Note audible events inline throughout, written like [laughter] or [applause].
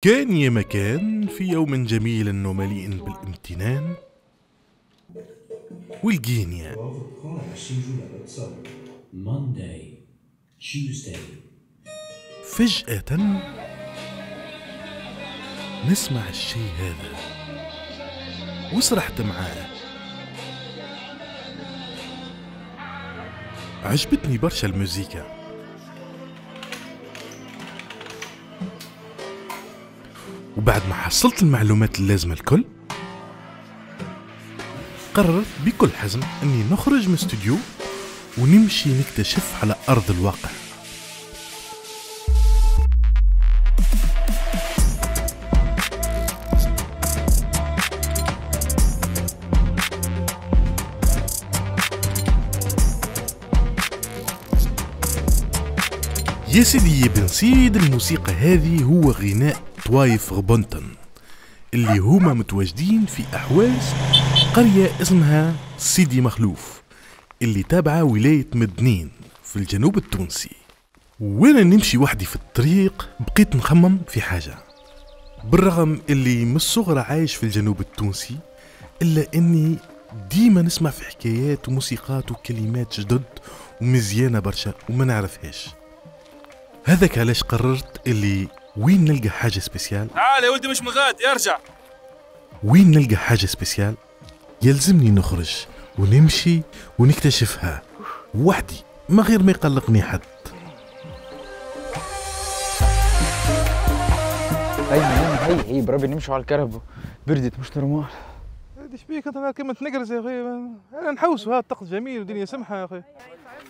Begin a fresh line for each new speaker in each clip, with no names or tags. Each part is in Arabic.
كان يا مكان في يوم جميل ومليء بالامتنان
Tuesday,
فجأة نسمع الشيء هذا وسرحت معاه. عجبتني برشا الموسيقى وبعد ما حصلت المعلومات اللازمة الكل قررت بكل حزم إني نخرج من الاستوديو ونمشي نكتشف على أرض الواقع. يا سيدي بن سيد الموسيقى هذه هو غناء طوايف غبنتن اللي هما متواجدين في أحواز قرية اسمها سيدي مخلوف اللي تابعة ولاية مدنين في الجنوب التونسي. وأنا نمشي وحدي في الطريق؟ بقيت نخمم في حاجة. بالرغم اللي من الصغر عايش في الجنوب التونسي إلا أني ديما نسمع في حكايات وموسيقات وكلمات جدد ومزيانة برشا وما نعرفهاش. هذاك علاش قررت اللي وين نلقى حاجة spéciale؟
تعال يا ولدي مش من غاد ارجع
وين نلقى حاجة spéciale؟ يلزمني نخرج ونمشي ونكتشفها وحدي ما غير ما يقلقني حد.
هي هي هي هي بربي نمشوا على الكرهبة. بردت مش normal.
إيش بيك انت كلمة نقرز يا أخي. أنا نحوس هذا الطقس جميل ودنيا سمحة يا أخي.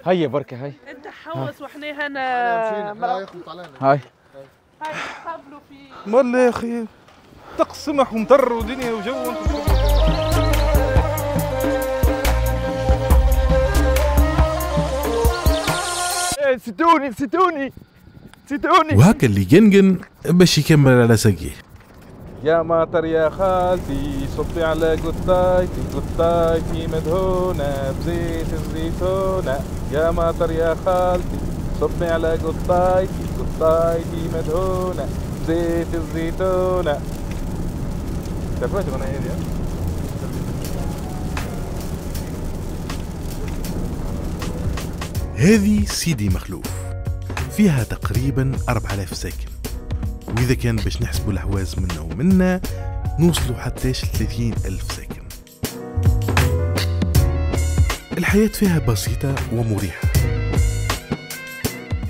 هيا بركة هي
انت حوس وإحنا هنا.
هاي.
هاي. قبلوا في
والله يا أخي طقس سمح ومطر ودنيا وجو.
إيه، نسيتوني نسيتوني نسيتوني.
وهكا اللي جنجن باش يكمل على ساقيه.
يا مطر يا خالتي صبي على قطايتي قطايتي مدهونة بزيت الزيتونة. يا مطر يا خالتي صبي على قطايتي قطايتي مدهونة بزيت الزيتونة. تعرفوش الأغنية ها؟
هذه سيدي مخلوف فيها تقريبا 4000 ساكن. وإذا كان باش نحسبوا الحواز منا ومنا نوصلوا حتى 30 ألف ساكن. الحياة فيها بسيطة ومريحة.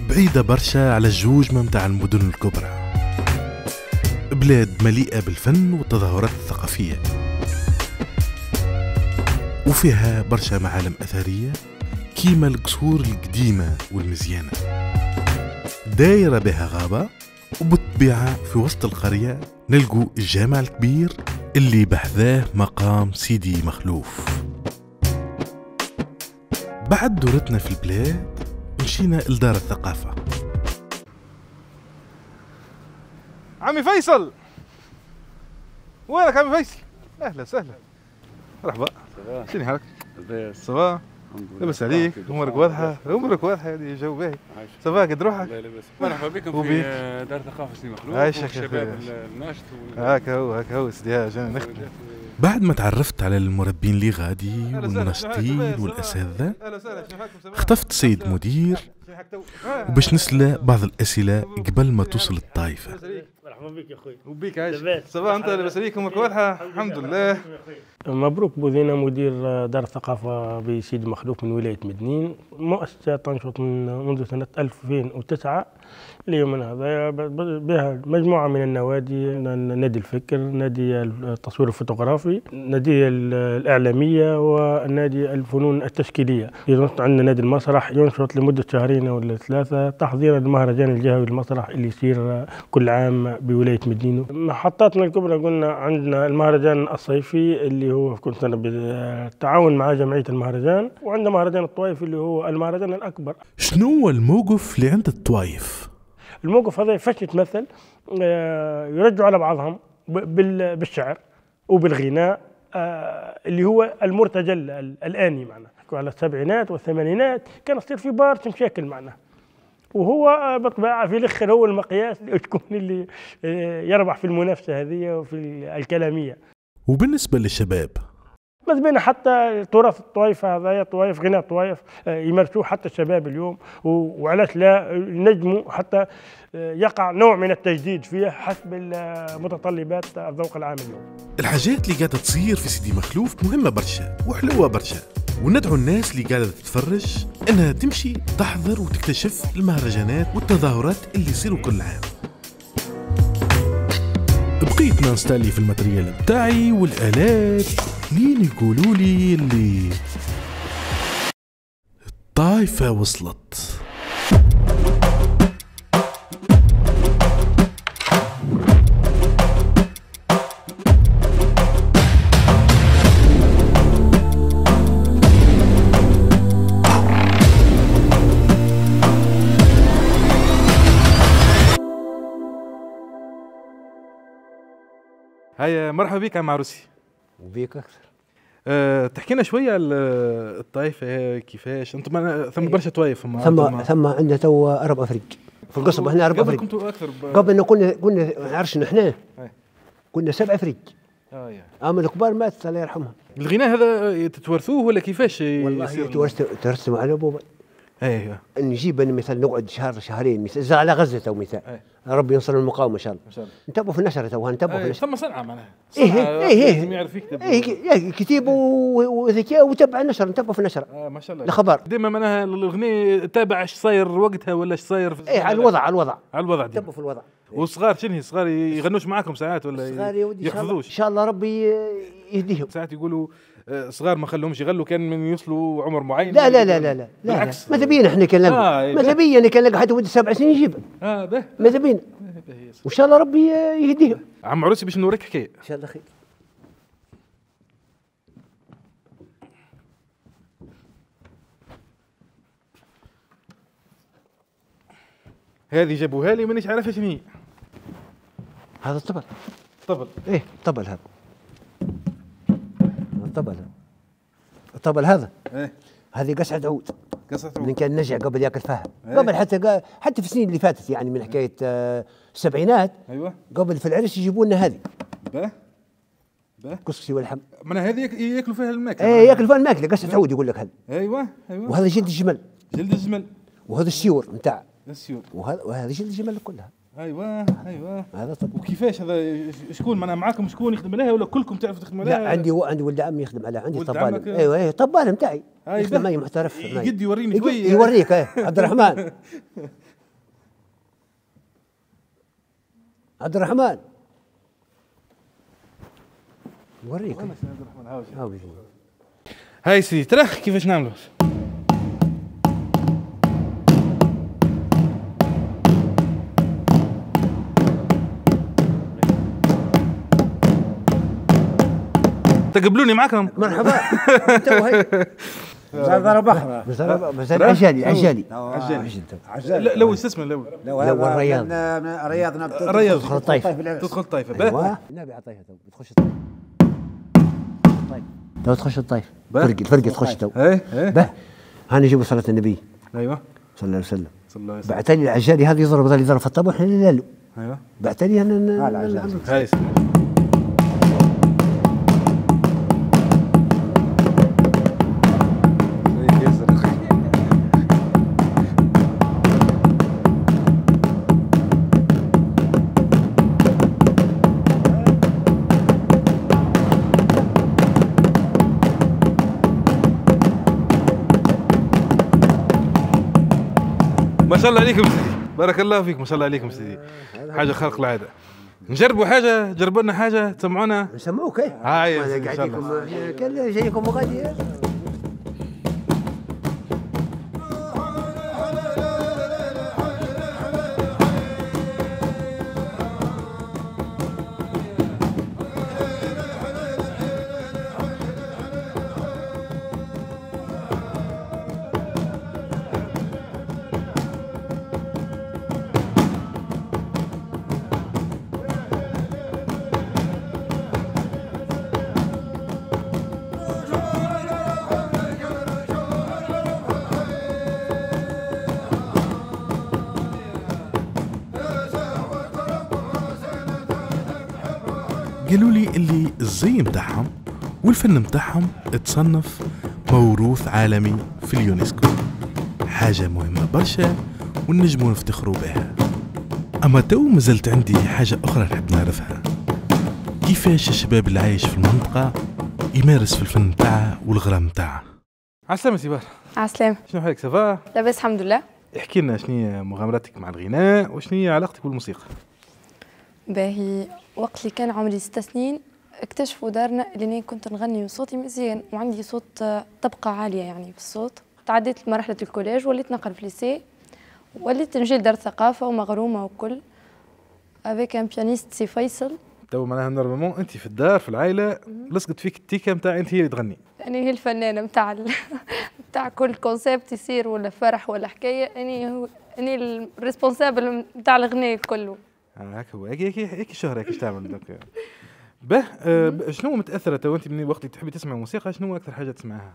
بعيدة برشا على الجوجمة متاع المدن الكبرى. بلاد مليئة بالفن والتظاهرات الثقافية. وفيها برشا معالم أثرية كيما القصور القديمة والمزيانة. دايرة بها غابة وبالطبيعة في وسط القرية نلقوا الجامع الكبير اللي بحذاه مقام سيدي مخلوف. بعد دورتنا في البلاد مشينا لدار الثقافة.
عمي فيصل! وينك عمي فيصل؟ أهلا وسهلا. مرحبا. شنو حالك؟ صباح لبس عليك. أمورك واضحة؟ أمورك واضحة هذه جو باهي. صباح قد روحك
لا لاباس مرحبا بكم. في دار ثقافة سيدي مخلوق
عايشك أخوي.
الناشط
هاك هو هاك هو جانا نخدم
بعد ما تعرفت على المربين اللي غادي
حالكم؟ صباح؟
اختفت السيد مدير؟
آه.
وباش نسأله بعض الأسئلة قبل ما توصل الطائفة.
مرحبا بك يا أخوي.
وبيك عايش. صباح انت لاباس عليك امورك واضحه الحمد لله.
مبروك بوذينا مدير دار الثقافة بسيدي مخلوف من ولاية مدنين مؤسسة تنشط من منذ سنة 2009 ليومنا هذا بها مجموعة من النوادي نادي الفكر نادي التصوير الفوتوغرافي نادي ال- الإعلامية ونادي الفنون التشكيلية. عندنا نادي المسرح ينشط لمدة شهرين ولا ثلاثة تحضيرا للمهرجان الجهوي للمسرح اللي يصير كل عام بولاية مدينة. محطاتنا الكبرى قلنا عندنا المهرجان الصيفي اللي هو في كل سنة بالتعاون مع جمعية المهرجان وعندنا مهرجان الطوائف اللي هو المهرجان الأكبر.
شنو الموقف اللي عند الطوايف
الموقف هذا فش يتمثل آه، يرجعوا على بعضهم بالشعر وبالغناء آه، اللي هو المرتجل ال- الآني معنا على السبعينات والثمانينات كان يصير في بارش مشاكل معنا وهو آه، بالطبيعه في الآخر هو المقياس شكون اللي [laughs] يربح في المنافسة هذه وفي الكلامية.
وبالنسبة للشباب
بين حتى تراث الطوائف هذايا طوائف غناء الطوائف آه، يمارسوه حتى الشباب اليوم. وعلاش لا نجموا حتى آه، يقع نوع من التجديد فيه حسب متطلبات الذوق العام اليوم.
الحاجات اللي قاعدة تصير في سيدي مخلوف مهمة برشا وحلوة برشا. وندعو الناس اللي قاعدة تتفرج إنها تمشي تحضر وتكتشف المهرجانات والتظاهرات اللي يصيروا كل عام. بقيت نستالي في الماتريال بتاعي والآلات. لين يقولوا لي اللي الطايفة وصلت.
هيا مرحبا بك عم عروسي
وبيك أكثر
أه تحكي لنا شوية على الطائفة كيفاش؟ أنتم ثم برشا طوايف فما
ثم ثم عندنا تو أربع افريق في القصبه هنا أربع
قبل
افريق
كنتوا أكثر ب...
قبل كنا كنا نعرفش إحنا؟
أي.
كنا سبع افريق
آه يا.
أما الكبار ماتت الله يرحمها
الغناء هذا تتورثوه ولا كيفاش
والله؟ تورثت مع أبوه.
أيوه.
نجيب مثلا نقعد شهر شهرين مثلا على غزة تو مثال
أي.
ربي ينصر المقاومة إن شاء الله.
إن شاء الله.
نتبعوا في النشر تو نتبعوا في
أي،
النشر
ثم صنعة معناها. إيه
إيه إيه
لازم يعرف يكتب.
إيه إيه كتيب وذكاء وتبع النشر نتبعوا في النشر
آه ما شاء الله.
الخبر
ديما معناها الغناء تابع إيش صاير وقتها ولا إيش صاير في
إيه على الوضع على الوضع.
على الوضع ديما.
نتبعوا في الوضع.
والصغار شنو صغار يغنوش معاكم ساعات ولا
ودي إن شاء الله.
يحفظوش؟
ربي يهديهم.
ساعات يقولوا صغار ما خلوهمش يغلوا كان من يوصلوا عمر معين.
لا لا لا لا لا. لا
بالعكس.
ماذا بينا إحنا كان
آه، إيه.
ماذا بينا أنا كان لقى حتى ولد سبع سنين يجيبها
آه به.
ماذا بينا وإن شاء الله ربي يهديهم
عم عروسي باش نوريك حكاية.
إن شاء الله خير.
هذه جابوها لي مانيش عارفها شنو هي.
هذا الطبل.
طبل.
إيه طبل هذا. الطبل هذا الطبل هذا.
إيه.
هذه قصعة عود.
قصعة
من كان نجع قبل ياكل فهم
إيه.
قبل حتى قا- حتى في السنين اللي فاتت يعني من حكاية آه، السبعينات
أيوه.
قبل في العرس يجيبوا لنا هذه.
به؟ به؟
كسكسي ولحم
معناها هذه ياك- يأكلوا فيها الماكلة.
إيه ياكل فيها الماكلة. قصعة عود يقول لك هذا
أيوه أيوه.
وهذا جلد الجمل.
جلد الجمل.
وهذا السيور نتاع.
السيور.
وهذا وهذا جلد الجمل كلها.
أيوه أيوه.
هذا طبل
وكيفاش هذا؟ شكون؟ معناها معاكم شكون يخدم عليها ولا كلكم تعرفوا تخدموا عليها؟
لا عندي عندي ولد عمي يخدم عليها عندي طبال؟ أيوه أيوه طبال نتاعي
أي
يخدم. معي محترف معي.
يقد يوريني
يقد-
شوي.
يوريك إيه [laughs] عبد الرحمن. عبد الرحمن. يوريك هاو بيجي.
هاي سيدي ترى كيفاش نعملوا تقبلوني معكم.
مرحبا. تو هي
ضرب أخرى
بس عجالي عجالي.
عجالي.
عجالي.
لو استسمى لو
لو رياضنا بت-
الرياض.
تدخل
العرس.
تدخل الطائفه
أيوه. النبي عطيها تو بتخش الطيف تو تخش الطيف
به.
فرقة فرقة تخش تو
إيه إيه.
به هاني جيبوا صلاة النبي.
أيوه.
صلى الله عليه وسلم.
صلى الله عليه وسلم.
بعت لي العجالي هذا يضرب هذا يضرب في الطابور إحنا لا
أيوه.
بعت لي أنا.
هاي ما شاء الله عليكم سيدي. بارك الله فيك ما شاء الله عليكم سيدي. حاجة خارق العادة. نجربوا حاجة جربوا لنا حاجة تسمعونا؟
نسمعوك إيه؟
هاي شاء
قاعد جايكم غادي
قالوا لي اللي الزي متاعهم والفن متاعهم تصنف موروث عالمي في اليونسكو. حاجة مهمة برشا ونجموا نفتخروا بها. أما تو مازلت عندي حاجة أخرى نحب نعرفها. كيفاش الشباب اللي عايش في المنطقة يمارس في الفن متاعه والغرام متاعه؟
عسلامة سيوار
عسلام
شنو حالك ça va؟
لاباس الحمد لله.
احكي لنا شنو هي مغامراتك مع الغناء وشنو هي علاقتك بالموسيقى.
باهي. وقت اللي كان عمري ست سنين اكتشفوا دارنا إللي كنت نغني وصوتي مزيان وعندي صوت آه، طبقة عالية يعني في الصوت. تعديت مرحلة ال collège وليت نقرأ في lycée وليت نجي لدار ثقافة ومغرومة وكل. avec un pianiste سي فيصل
تو معناها normalement انت في الدار في العائلة لصقت فيك ال étiquette نتاع انت هي اللي تغني.
يعني هي الفنانة متاع ال... [laughs] متاع كل concept يصير ولا فرح ولا حكاية. أني هو أني ال responsable متاع الغناء كله.
هكا هو. هيك هيك هيك الشهره هيك تعمل donc به آه شنو متأثرة تو أنت من وقت اللي تحبي تسمع موسيقى؟ شنو أكثر حاجة تسمعها؟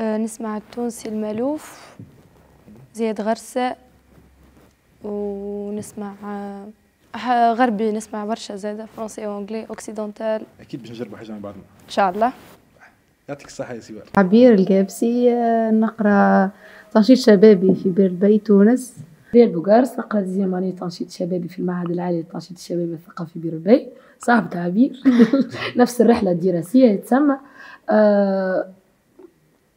آه، نسمع التونسي المألوف زياد غرسة ونسمع آه، ح- غربي نسمع برشا زادة فرنسي و anglais
occidental. أكيد باش نجربوا حاجة مع بعضنا.
إن شاء الله.
يعطيك الصحة يا سيوار
عبير القابسي آه، نقرأ تنشيط شبابي في بير الباي تونس. ريال بوغارس نقرا deuxième année تنشيط شبابي في المعهد العالي للتنشيط الشبابي الثقافي بير الباي. صاحبة عبير [laughs] نفس الرحلة الدراسية يتسمى آه،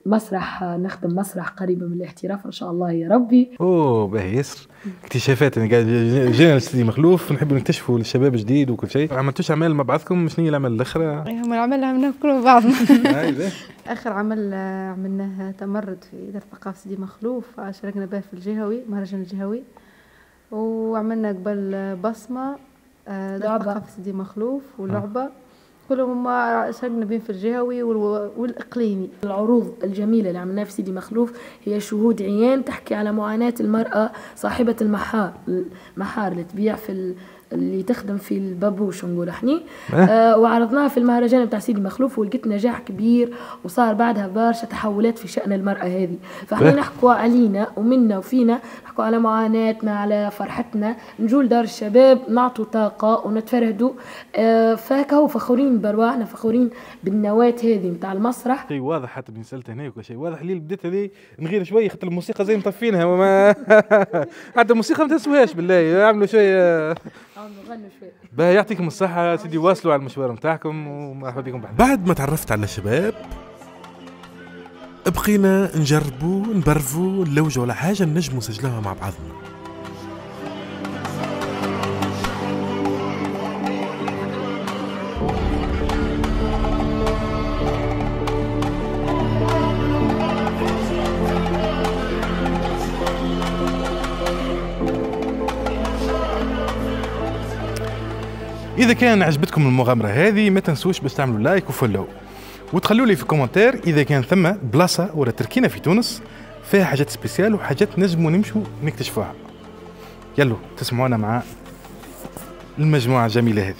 مسرح آه، نخدم مسرح قريبة من الاحتراف إن شاء الله يا ربي.
أوه باهي ياسر. اكتشافات يعني قاعد جينا لسيدي مخلوف نحب نكتشفوا الشباب جديد وكل شيء. عملتوش أعمال مع بعضكم؟ شنو هي الأعمال الأخرى؟
هم العمل عملناه كله بعضنا. [laughs] آخر عمل آه، عملناه تمرد في دار ثقافه سيدي مخلوف آه، شاركنا به في الجهوي مهرجان الجهوي. وعملنا قبل آه، بصمة آه، دار ثقافه سيدي مخلوف ولعبة. كلهم ما شاركنا بهم في الجهوي والإقليمي. العروض الجميلة اللي عملناها في سيدي مخلوف هي شهود عيان تحكي على معاناة المرأة صاحبة المحار المحار اللي تبيع في اللي تخدم في البابوش نقول إحنا. آه وعرضناها في المهرجان بتاع سيدي مخلوف ولقيت نجاح كبير وصار بعدها برشا تحولات في شأن المرأة هذه. فإحنا
باه.
نحكوا علينا ومنا وفينا نحكوا على معاناتنا على فرحتنا نجول دار الشباب نعطوا طاقة ونتفرهدوا. آه فهكا فخورين برواحنا فخورين بالنواة هذه متاع المسرح.
شيء واضح حتى من سألت هنا وكل شيء. واضح اللي بديت هذه نغير شوي خاطر الموسيقى زي مطفينها وما [laughs] حتى الموسيقى ما تسويهاش بالله. اعملوا شوية باهي يعطيكم الصحة سيدي واصلوا على المشوار نتاعكم ومرحبا بكم. بعد
بعد ما تعرفت على الشباب بقينا نجربوا نبرفوا نلوجوا على حاجة نجموا نسجلوها مع بعضنا.
إذا كان عجبتكم المغامرة هذه ما تنسوش باش تعملوا like و follow. وتخلوا لي في commentaire إذا كان ثم بلاصة ولا تركينة في تونس فيها حاجات spécial وحاجات نجموا نمشوا نكتشفوها. يلا تسمعونا مع المجموعة الجميلة هذه.